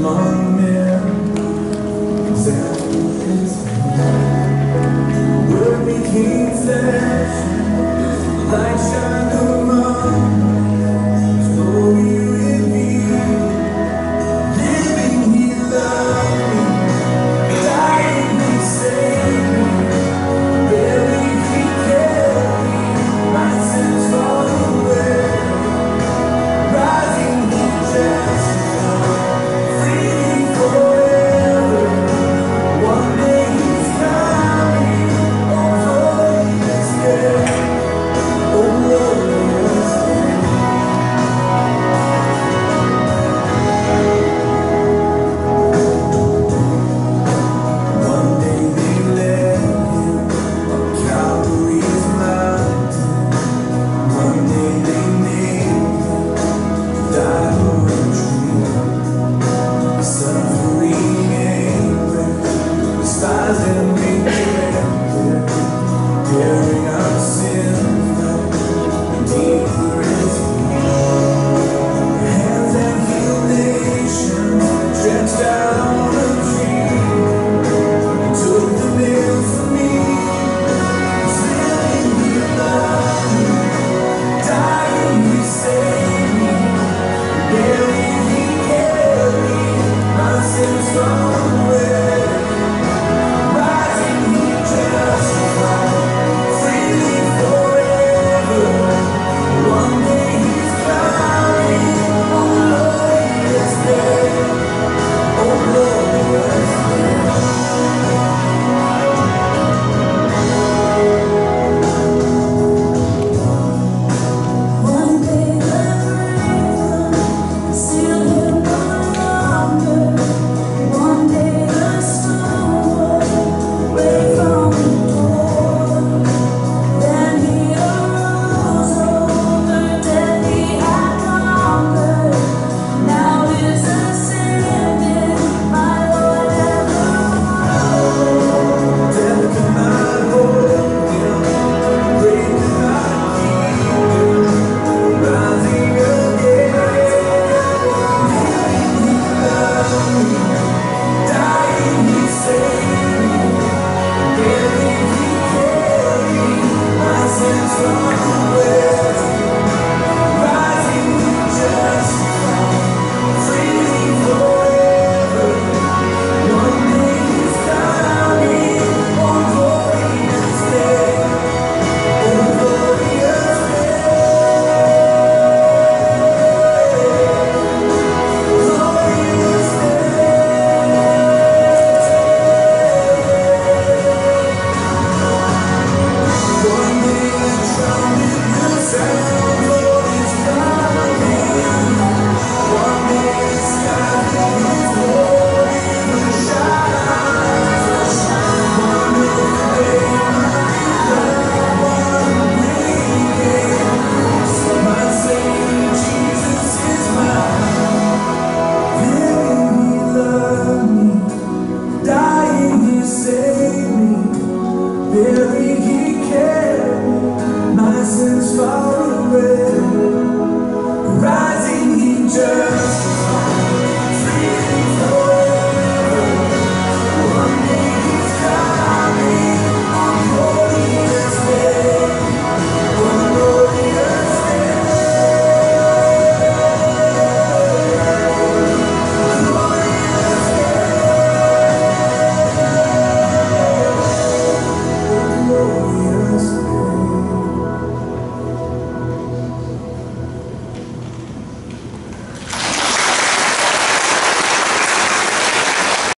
忙